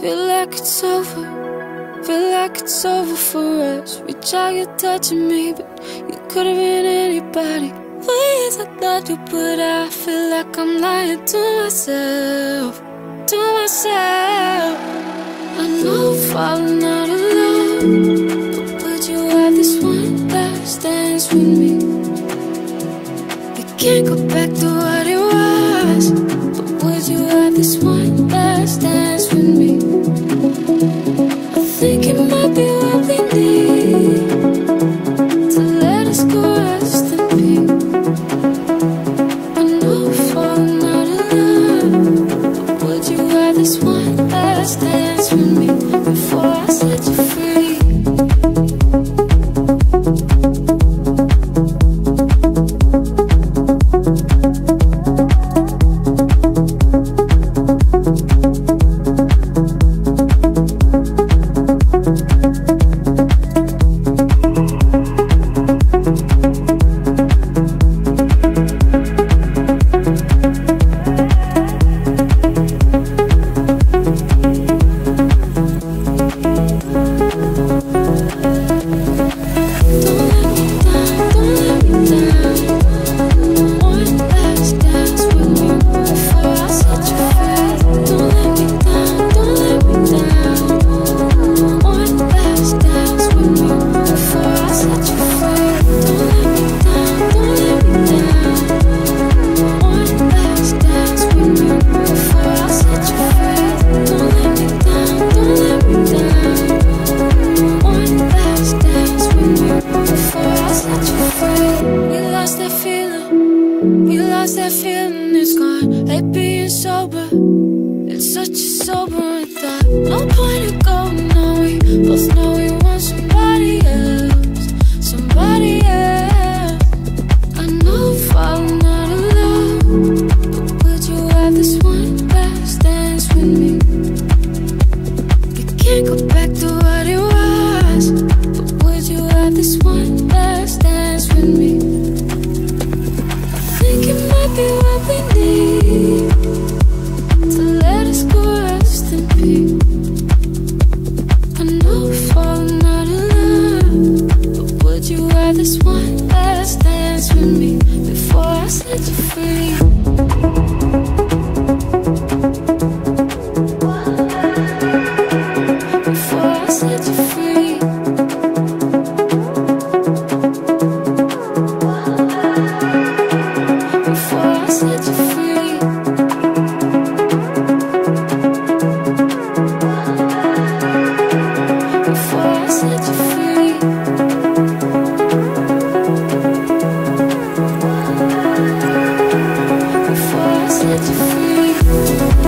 Feel like it's over, feel like it's over for us. Reach out, you're touching me, but you could have been anybody. Years I thought you, but I feel like I'm lying to myself, to myself. I know I'm falling out of love, but would you have this one last dance with me? We can't go back to what it was, but would you have this one last dance me? Lost that feeling, it's gone. Like being sober, it's such a sobering thought. No point in going on, we both know we want somebody else, somebody else. I know I'm of love, but would you have this one last dance with me? Be what we need set you free.